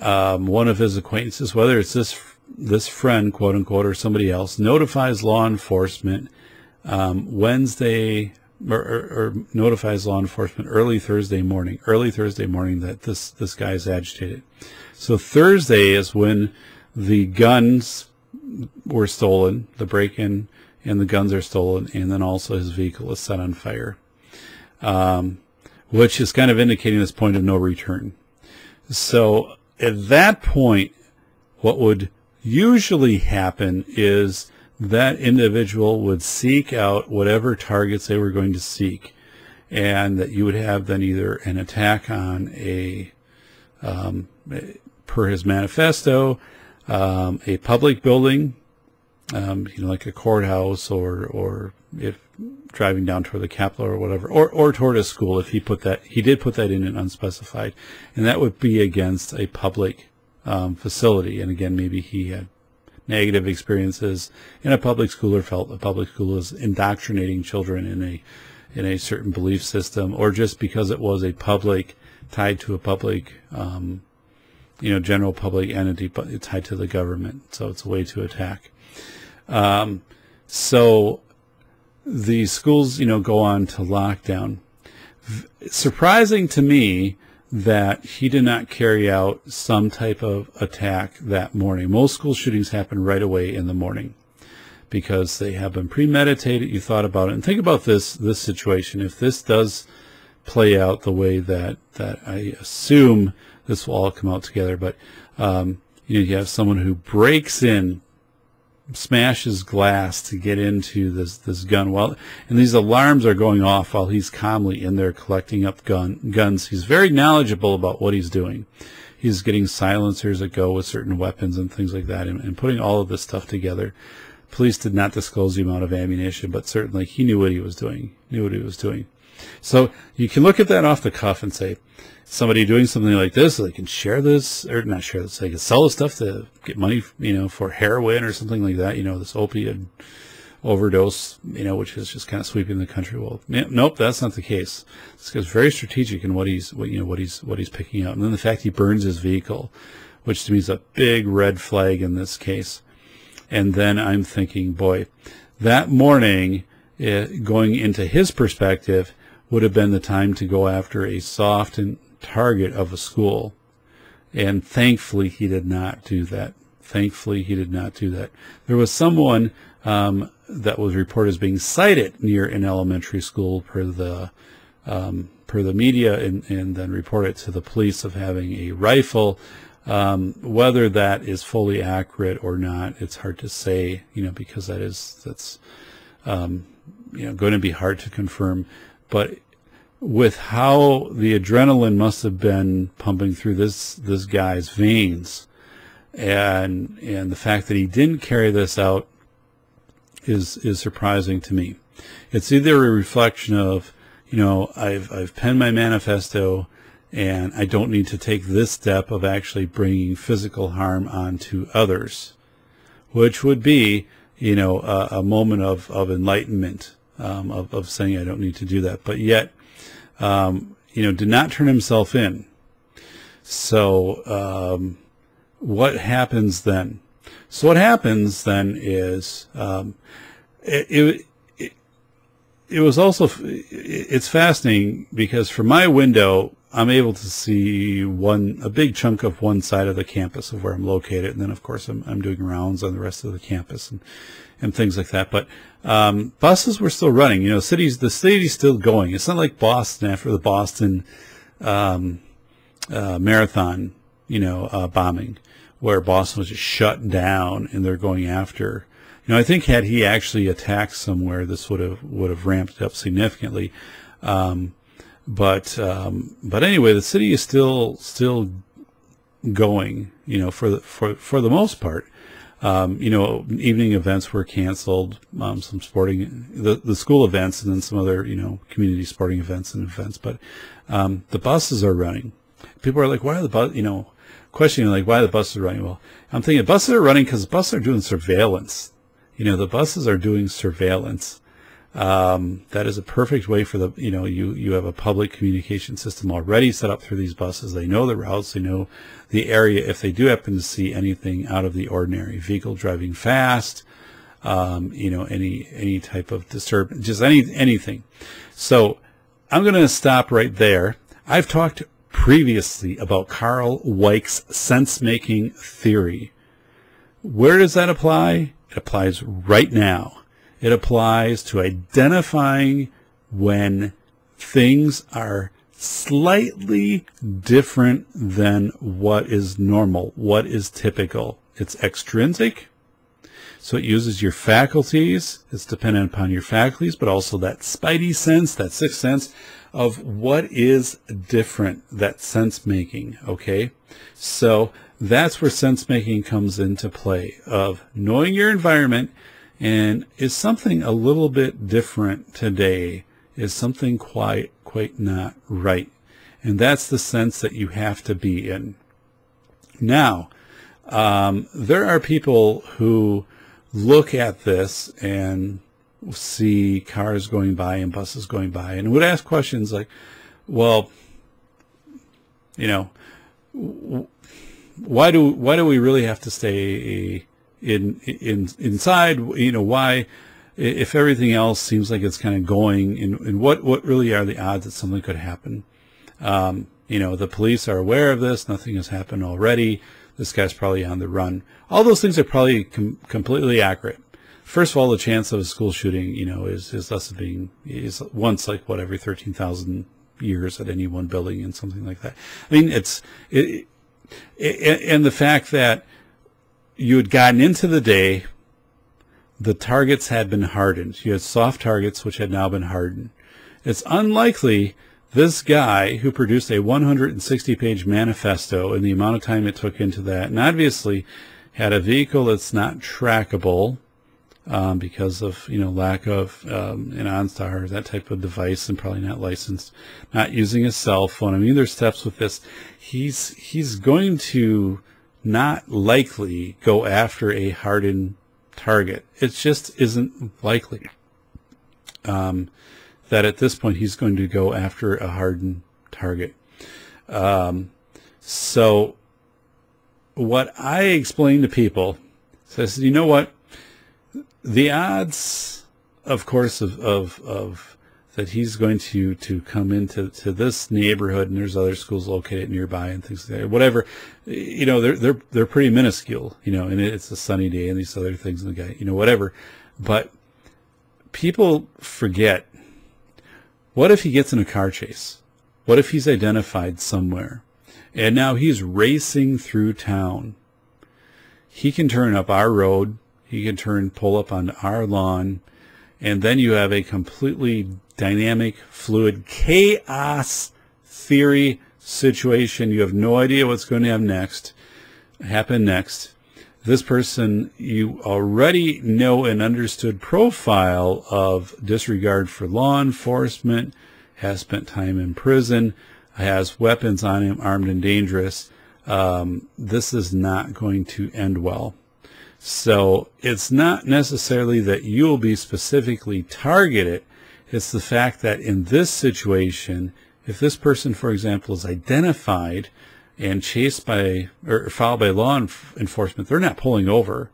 S2: um, one of his acquaintances, whether it's this this friend, quote unquote, or somebody else, notifies law enforcement um, Wednesday or, or, notifies law enforcement early Thursday morning, early Thursday morning that this this guy is agitated. So Thursday is when the guns were stolen, the break-in and the guns are stolen, and then also his vehicle is set on fire, um, which is kind of indicating this point of no return. So at that point, what would usually happen is that individual would seek out whatever targets they were going to seek, and that you would have then either an attack on a, um, per his manifesto, um, a public building, um, you know, like a courthouse or, or if driving down toward the Capitol or whatever, or, or toward a school if he put that, he did put that in an unspecified, and that would be against a public um, facility. And again, maybe he had negative experiences in a public school or felt a public school was indoctrinating children in a, in a certain belief system, or just because it was a public, tied to a public, um, you know, general public entity, but it's tied to the government. So it's a way to attack. Um, so the schools, you know, go on to lockdown. Surprising to me that he did not carry out some type of attack that morning. Most school shootings happen right away in the morning because they have been premeditated. You thought about it, and think about this this situation. If this does play out the way that that I assume this will all come out together, but um, you know, you have someone who breaks in smashes glass to get into this this gun while and these alarms are going off while he's calmly in there collecting up gun guns he's very knowledgeable about what he's doing he's getting silencers that go with certain weapons and things like that, and, and putting all of this stuff together. Police did not disclose the amount of ammunition, but certainly he knew what he was doing. Knew what he was doing. So you can look at that off the cuff and say, somebody doing something like this, they can share this or not share this, they can sell this stuff to get money, you know, for heroin or something like that. You know, this opiate overdose, you know, which is just kind of sweeping the country. Well, nope, that's not the case. This guy's very strategic in what he's, what, you know, what he's, what he's picking out. And then the fact he burns his vehicle, which to me is a big red flag in this case. And then I'm thinking, boy, that morning, eh, going into his perspective, would have been the time to go after a soft and target of a school. And thankfully, he did not do that. Thankfully, he did not do that. There was someone um, that was reported as being sighted near an elementary school per the um, per the media, and, and then reported to the police of having a rifle. Um, whether that is fully accurate or not, it's hard to say. You know, because that is that's um, you know going to be hard to confirm. But with how the adrenaline must have been pumping through this this guy's veins, and and the fact that he didn't carry this out is is surprising to me. It's either a reflection of, you know, I've I've penned my manifesto, and I don't need to take this step of actually bringing physical harm onto others, which would be, you know, a, a moment of of enlightenment, um, of of saying I don't need to do that, but yet um, you know, did not turn himself in. So, um, what happens then? So what happens then is um, it, it, it was also it's fascinating because from my window I'm able to see one a big chunk of one side of the campus of where I'm located, and then of course I'm I'm doing rounds on the rest of the campus and and things like that. But um, buses were still running. You know, cities the city's still going. It's not like Boston after the Boston um, uh, marathon, you know, uh, bombing, where Boston was just shut down and they're going after. You know, I think had he actually attacked somewhere, this would have would have ramped up significantly. Um, but um, but anyway, the city is still still going. You know, for the for for the most part. Um, you know, evening events were canceled. Um, some sporting, the the school events, and then some other you know community sporting events and events. But um, the buses are running. People are like, why are the bus? You know, questioning like why the buses running. Well, I'm thinking buses are running because buses are doing surveillance. You know, the buses are doing surveillance. Um, that is a perfect way for the, you know, you, you have a public communication system already set up through these buses. They know the routes, they know the area. If they do happen to see anything out of the ordinary, vehicle driving fast, um, you know, any, any type of disturbance, just any, anything. So I'm going to stop right there. I've talked previously about Karl Weick's sense-making theory. Where does that apply? It applies right now. It applies to identifying when things are slightly different than what is normal, what is typical. It's extrinsic, so it uses your faculties. It's dependent upon your faculties, but also that spidey sense, that sixth sense of what is different, that sense making, okay? So that's where sense making comes into play of knowing your environment and is something a little bit different today? Is something quite, quite not right? And that's the sense that you have to be in. Now, um, there are people who look at this and see cars going by and buses going by and would ask questions like, well, you know, why do why do we really have to stay in, in inside, you know, why, if everything else seems like it's kind of going, and, what, what really are the odds that something could happen? Um, you know, the police are aware of this. Nothing has happened already. This guy's probably on the run. All those things are probably com- completely accurate. First of all, the chance of a school shooting, you know, is, is less than being, is once like what, every 13,000 years at any one building and something like that. I mean, it's, it, it, and the fact that you had gotten into the day, the targets had been hardened. You had soft targets which had now been hardened. It's unlikely this guy who produced a 160 page manifesto in the amount of time it took into that, and obviously had a vehicle that's not trackable um, because of you know lack of um, an OnStar that type of device and probably not licensed, not using a cell phone. I mean, there's steps with this. He's he's going to not likely go after a hardened target. It just isn't likely. Um, that at this point he's going to go after a hardened target. Um, so what I explain to people says, you know what? The odds, of course, of, of, of that he's going to, to come into to this neighborhood and there's other schools located nearby and things like that, whatever, you know, they're, they're, they're pretty minuscule, you know, and it's a sunny day and these other things and the guy, you know, whatever. But people forget what if he gets in a car chase? What if he's identified somewhere? And now he's racing through town. He can turn up our road. He can turn, pull up on our lawn. And then you have a completely dynamic, fluid, chaos theory situation. You have no idea what's going to have next, happen next this person you already know an understood profile of disregard for law enforcement, has spent time in prison, has weapons on him, armed and dangerous. Um, this is not going to end well. So it's not necessarily that you'll be specifically targeted. It's the fact that in this situation, if this person, for example, is identified and chased by or followed by law enforcement, they're not pulling over.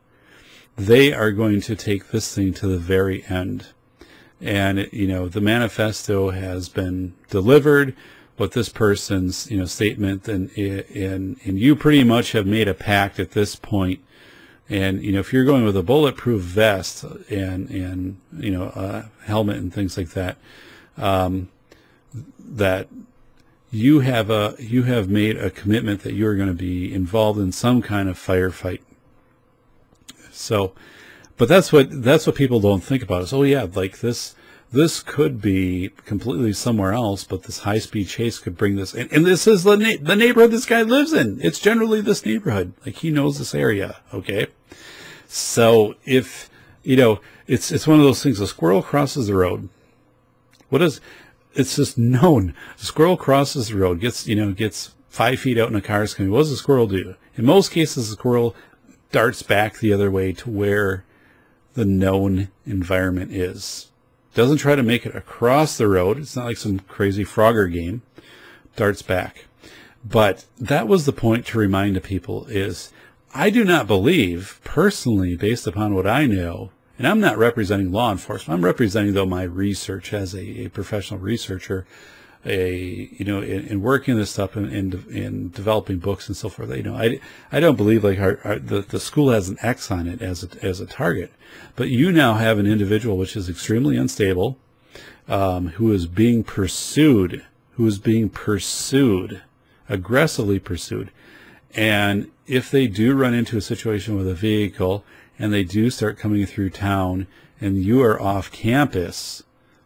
S2: They are going to take this thing to the very end. And, you know, the manifesto has been delivered. What this person's, you know, statement and, and, and you pretty much have made a pact at this point. And, you know, if you're going with a bulletproof vest and, and, you know, a helmet and things like that, um, that you have a you have made a commitment that you're going to be involved in some kind of firefight. So, but that's what that's what people don't think about. Is oh yeah, like this this could be completely somewhere else, but this high speed chase could bring this. And, and this is the na- the neighborhood this guy lives in. It's generally this neighborhood. Like he knows this area. Okay, so if you know, it's it's one of those things. A squirrel crosses the road. What is it's just known. The squirrel crosses the road, gets you know gets five feet out in a car is coming. What does the squirrel do? In most cases, the squirrel darts back the other way to where the known environment is. Doesn't try to make it across the road. It's not like some crazy Frogger game. Darts back. But that was the point to remind the people is I do not believe personally, based upon what I know, and I'm not representing law enforcement. I'm representing, though, my research as a, a professional researcher, a you know, in, in working this stuff and in, in, in, developing books and so forth. You know, I, I don't believe like our, our, the the school has an X on it as a, as a target, but you now have an individual which is extremely unstable, um, who is being pursued, who is being pursued, aggressively pursued, and if they do run into a situation with a vehicle and they do start coming through town and you are off campus,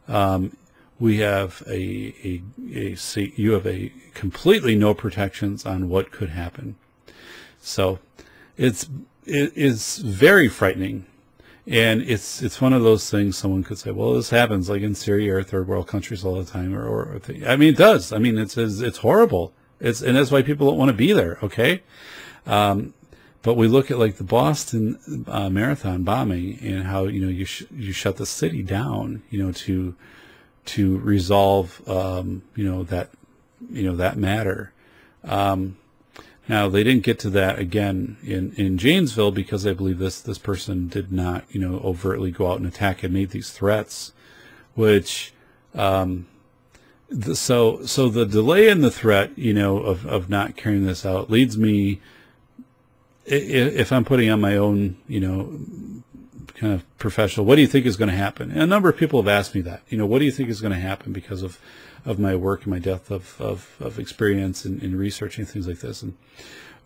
S2: um, we have a, a, a, you have a completely no protections on what could happen. So it's, it is very frightening. And it's, it's one of those things someone could say, well, this happens like in Syria or third world countries all the time, or, or, I mean, it does. I mean, it's, it's, it's horrible. It's, and that's why people don't want to be there. Okay. Um, but we look at like the Boston uh, Marathon bombing and how you know you sh- you shut the city down, you know, to to resolve um, you know that you know that matter. Um, now they didn't get to that again in, in Janesville because I believe this this person did not you know overtly go out and attack and made these threats, which um, so so the delay in the threat you know of of not carrying this out leads me if I'm putting on my own, you know, kind of professional, what do you think is going to happen? And a number of people have asked me that, you know, what do you think is going to happen because of, of my work and my depth of, of, of experience in, in researching things like this? And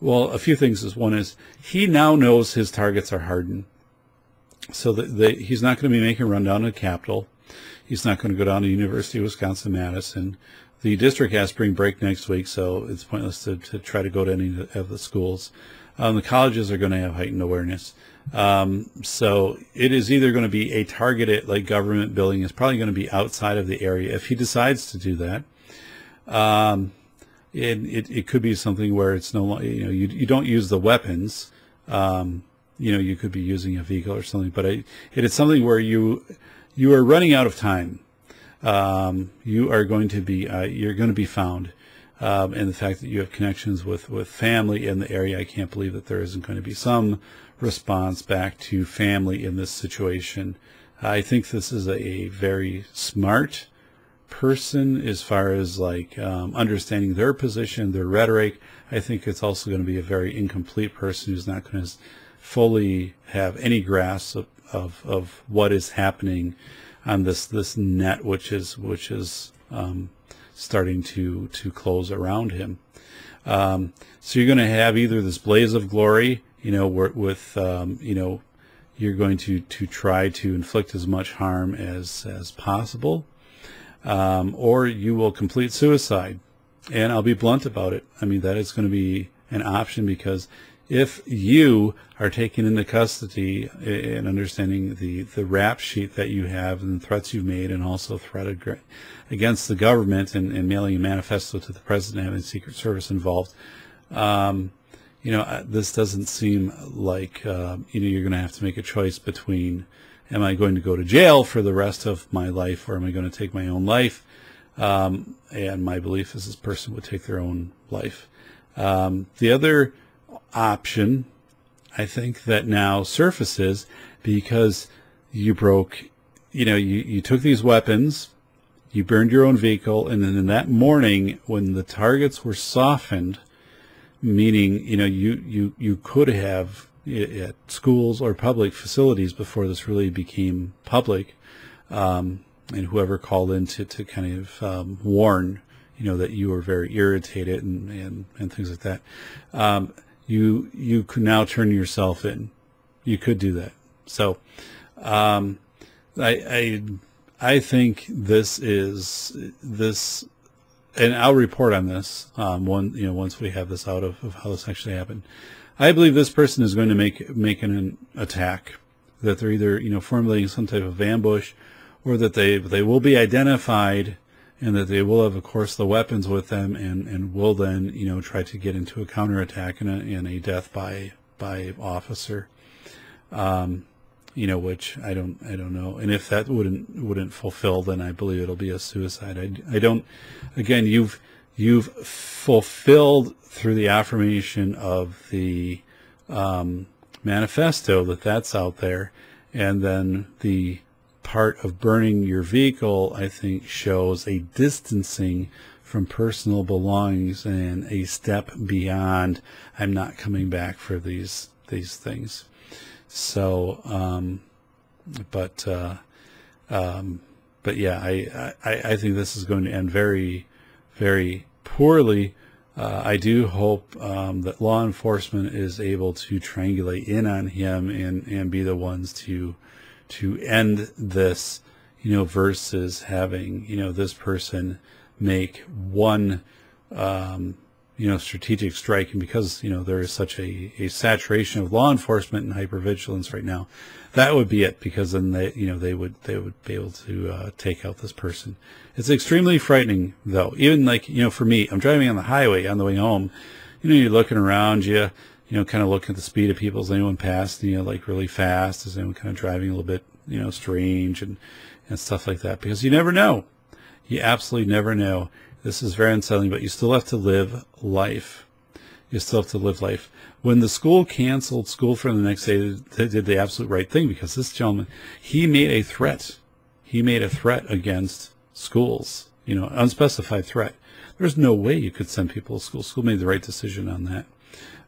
S2: well, a few things is one is he now knows his targets are hardened. So that he's not going to be making a run down to the Capitol. He's not going to go down to University of Wisconsin Madison. the district has spring break next week, so it's pointless to, to try to go to any of the schools. Um, the colleges are going to have heightened awareness. Um, so it is either going to be a targeted, like government building, is probably going to be outside of the area if he decides to do that. Um, it, it, it could be something where it's no longer, you know, you, you don't use the weapons. Um, you know, you could be using a vehicle or something, but it, it is something where you, you are running out of time. Um, you are going to be, uh, you're going to be found. Um, and the fact that you have connections with, with family in the area, I can't believe that there isn't going to be some response back to family in this situation. I think this is a very smart person as far as like um, understanding their position, their rhetoric. I think it's also going to be a very incomplete person who's not going to fully have any grasp of, of, of what is happening on this this net, which is which is um, starting to to close around him. Um, so you're going to have either this blaze of glory, you know, with um, you know, you're going to to try to inflict as much harm as as possible, um, or you will complete suicide. And I'll be blunt about it. I mean, that is going to be an option because if you are taken into custody and understanding the, the rap sheet that you have and the threats you've made and also threated against the government and, and mailing a manifesto to the president having Secret Service involved, um, you know, uh, this doesn't seem like, uh, you know, you're going to have to make a choice between am I going to go to jail for the rest of my life or am I going to take my own life? Um, and my belief is this person would take their own life. Um, the other option, I think, that now surfaces because you broke, you know, you, you took these weapons, you burned your own vehicle, and then in that morning, when the targets were softened, meaning, you know, you, you, you could have at schools or public facilities before this really became public, um, and whoever called in to, to kind of um, warn, you know, that you were very irritated and, and, and things like that. Um, you you could now turn yourself in. You could do that. So, um, I, I I think this is this, and I'll report on this um, one you know once we have this out of, of how this actually happened. I believe this person is going to make make an attack. That they're either you know formulating some type of ambush, or that they they will be identified and that they will have, of course, the weapons with them, and and will then, you know, try to get into a counterattack and a, and a death by by officer. Um, you know, which I don't I don't know. And if that wouldn't wouldn't fulfill, then I believe it'll be a suicide. I, I don't. Again, you've you've fulfilled through the affirmation of the um, manifesto that that's out there, and then the part of burning your vehicle, I think, shows a distancing from personal belongings and a step beyond. I'm not coming back for these these things. So, um, but uh, um, but yeah, I, I I think this is going to end very very poorly. Uh, I do hope um, that law enforcement is able to triangulate in on him and, and be the ones to to end this, you know, versus having, you know, this person make one, um, you know, strategic strike. And because, you know, there is such a, a saturation of law enforcement and hypervigilance right now, that would be it because then they, you know, they would, they would be able to uh, take out this person. It's extremely frightening though. Even like, you know, for me, I'm driving on the highway on the way home, you know, you're looking around you, you know, kind of looking at the speed of people. Is anyone passed, you know, like really fast? Is anyone kind of driving a little bit, you know, strange and, and stuff like that? Because you never know. You absolutely never know. This is very unsettling, but you still have to live life. You still have to live life. When the school canceled school for the next day, they did the absolute right thing because this gentleman, he made a threat. He made a threat against schools, you know, unspecified threat. There's no way you could send people to school. School made the right decision on that.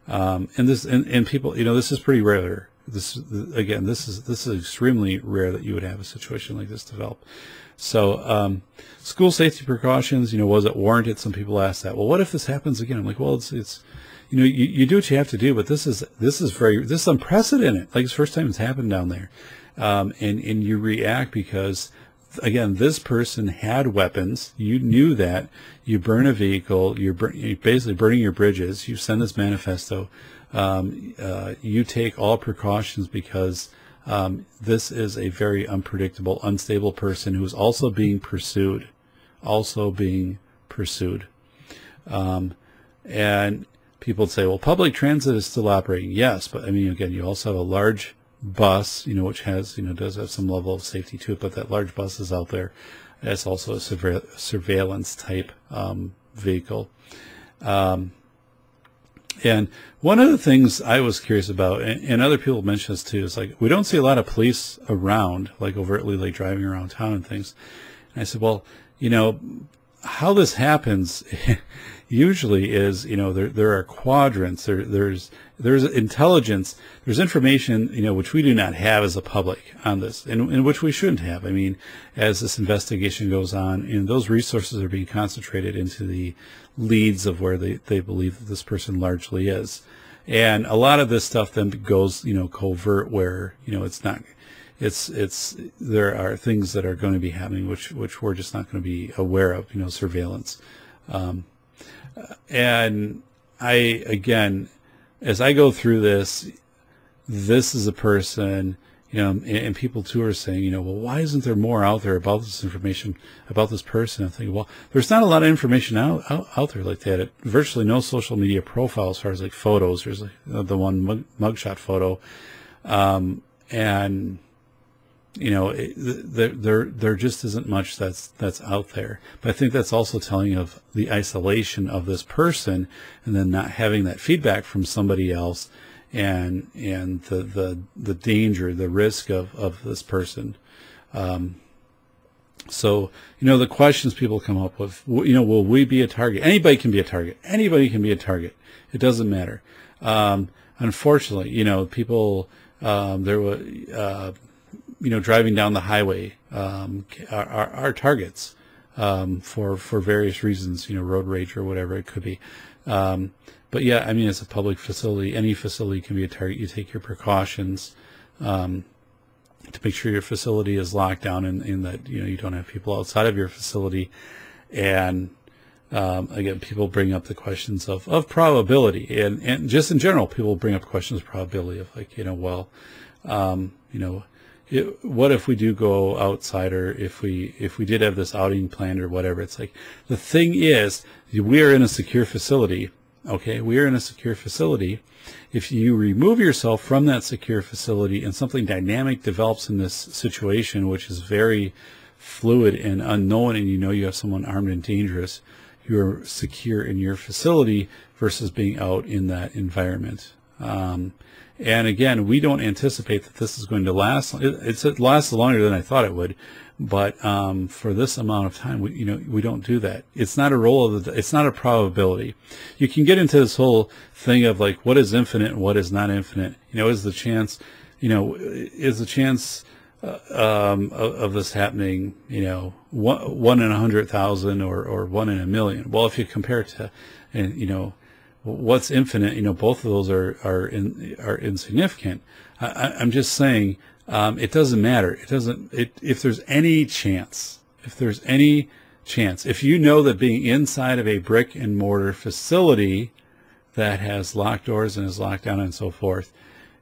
S2: Um, and this, and, and people, you know, this is pretty rare. This, again, this is, this is extremely rare that you would have a situation like this develop. So, um, school safety precautions, you know, was it warranted? Some people ask that. Well, what if this happens again? I'm like, well, it's, it's, you know, you, you do what you have to do, but this is, this is very, this is unprecedented. Like it's the first time it's happened down there. Um, and, and you react because again, this person had weapons. You knew that. You burn a vehicle. You're, bur- you're basically burning your bridges. You send this manifesto. Um, uh, you take all precautions because um, this is a very unpredictable, unstable person who is also being pursued, also being pursued. Um, and people say, well, public transit is still operating. Yes, but I mean, again, you also have a large bus, you know, which has, you know, does have some level of safety to it, but that large bus is out there. It's also a surveillance type um, vehicle. Um, and one of the things I was curious about, and, and, other people mentioned this too, is like we don't see a lot of police around, like overtly like driving around town and things. And I said, well, you know, how this happens usually is, you know, there there are quadrants, there there's there's intelligence, there's information, you know, which we do not have as a public on this, and, and which we shouldn't have. I mean, as this investigation goes on, and those resources are being concentrated into the leads of where they, they believe that this person largely is. And a lot of this stuff then goes, you know, covert where, you know, it's not, it's, it's, there are things that are going to be happening which, which we're just not going to be aware of, you know, surveillance. Um, and I, again, as I go through this, this is a person you know, and, and, people too are saying, you know, well, why isn't there more out there about this information about this person? I'm thinking, well, there's not a lot of information out out, out there like that. It, virtually no social media profile as far as like photos. There's like the one mug, mugshot photo, um, and you know, it, there there there just isn't much that's that's out there. But I think that's also telling of the isolation of this person, and then not having that feedback from somebody else and and the the the danger, the risk of of this person. Um, so you know the questions people come up with. You know, will we be a target? Anybody can be a target. Anybody can be a target. It doesn't matter. Um, unfortunately, you know, people um, there were uh, you know driving down the highway um, are, are, are, targets um, for for various reasons. You know, road rage or whatever it could be. Um, but yeah, I mean, it's a public facility. Any facility can be a target. You take your precautions um, to make sure your facility is locked down and, that you know you don't have people outside of your facility. And um, again, people bring up the questions of, of probability, and and just in general, people bring up questions of probability of like you know, well, um, you know, it, what if we do go outside, or if we if we did have this outing planned, or whatever? It's like the thing is, we are in a secure facility Okay, we are in a secure facility. If you remove yourself from that secure facility and something dynamic develops in this situation, which is very fluid and unknown, and you know you have someone armed and dangerous, you're secure in your facility versus being out in that environment. Um, and again, we don't anticipate that this is going to last. It, it's, it lasts longer than I thought it would. But um, for this amount of time, we, you know, we don't do that. It's not a roll of the. It's not a probability. You can get into this whole thing of like what is infinite and what is not infinite. You know, is the chance, you know, is the chance uh, um, of, of, this happening, you know, one, one in a hundred thousand or, or one in a million. Well, if you compare it to, and you know, what's infinite, you know, both of those are are in, are insignificant. I, I'm just saying um, it doesn't matter. It doesn't. It, if there's any chance, if there's any chance, if you know that being inside of a brick and mortar facility that has locked doors and is locked down and so forth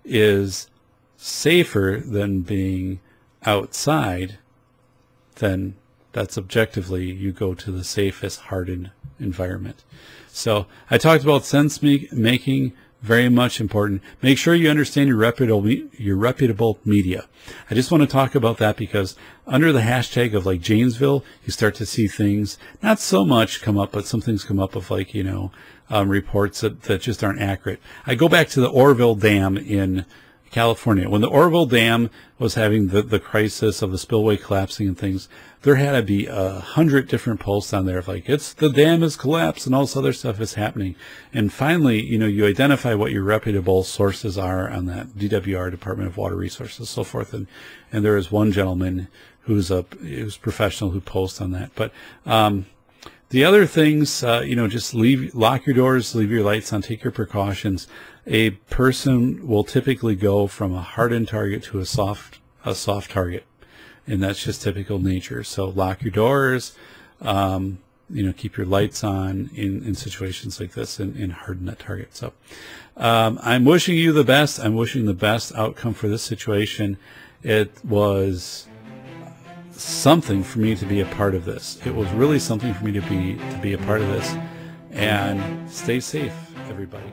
S2: is safer than being outside, then that's objectively you go to the safest hardened environment. So I talked about sense making very much important. Make sure you understand your reputable your reputable media. I just want to talk about that because under the hashtag of like Janesville, you start to see things not so much come up, but some things come up of like you know um, reports that that just aren't accurate. I go back to the Oroville Dam in California. When the Oroville Dam was having the, the crisis of the spillway collapsing and things, there had to be a hundred different posts on there of like, it's the dam has collapsed and all this other stuff is happening. And finally, you know, you identify what your reputable sources are on that DWR, Department of Water Resources, so forth. And, and there is one gentleman who's a, who's professional who posts on that. But, um, the other things, uh, you know, just leave, lock your doors, leave your lights on, take your precautions. A person will typically go from a hardened target to a soft, a soft target. and that's just typical nature. So lock your doors. Um, you know, keep your lights on in, in situations like this and, and harden that target. So um, I'm wishing you the best. I'm wishing the best outcome for this situation. It was something for me to be a part of this. It was really something for me to be to be a part of this. And stay safe, everybody.